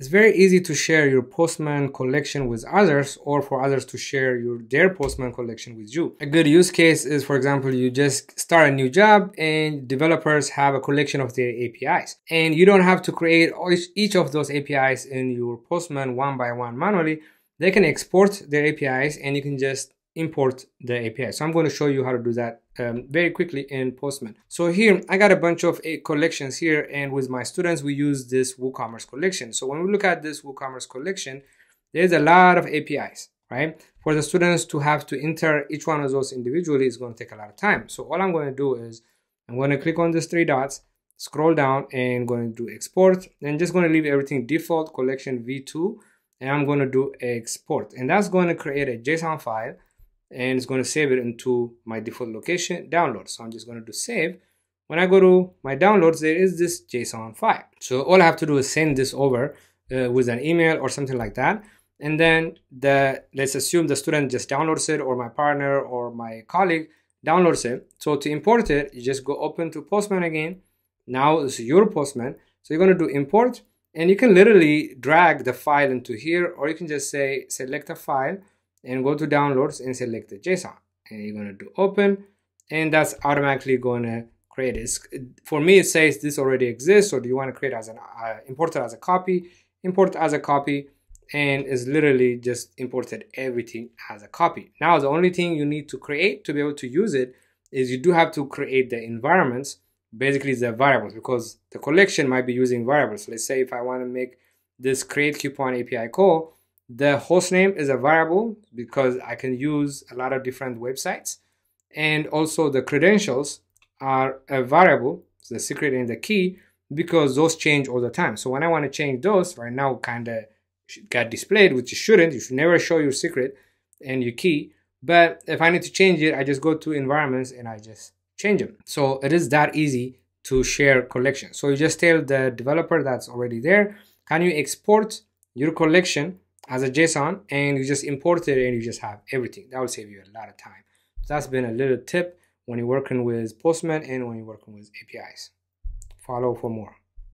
It's very easy to share your Postman collection with others or for others to share your their Postman collection with you. A good use case is, for example, you just start a new job and developers have a collection of their APIs. And you don't have to create each of those APIs in your Postman one by one manually. They can export their APIs and you can just import the API. So I'm going to show you how to do that um, very quickly in Postman. So here I got a bunch of uh, collections here and with my students we use this WooCommerce collection. So when we look at this WooCommerce collection, there's a lot of APIs, right? For the students to have to enter each one of those individually is going to take a lot of time. So all I'm going to do is I'm going to click on these three dots, scroll down and going to do export and just going to leave everything default collection v2 and I'm going to do export and that's going to create a JSON file and it's going to save it into my default location download. So i'm just going to do save. When i go to my downloads there is this json file. So all i have to do is send this over uh, with an email or something like that. And then the let's assume the student just downloads it or my partner or my colleague downloads it. So to import it you just go open to postman again. Now is your postman. So you're going to do import and you can literally drag the file into here or you can just say select a file and go to downloads and select the JSON and you're to do open and that's automatically to create it. For me, it says this already exists. So do you want to create as an uh, import it as a copy? Import as a copy and is literally just imported everything as a copy. Now, the only thing you need to create to be able to use it is you do have to create the environments, basically the variables, because the collection might be using variables. Let's say if I want to make this create coupon API call, the host name is a variable because I can use a lot of different websites. And also the credentials are a variable, the secret and the key, because those change all the time. So when I want to change those, right now kind of got displayed, which you shouldn't. You should never show your secret and your key. But if I need to change it, I just go to environments and I just change them. So it is that easy to share collection. So you just tell the developer that's already there, can you export your collection as a JSON and you just import it and you just have everything. That will save you a lot of time. So that's been a little tip when you're working with Postman and when you're working with APIs. Follow for more.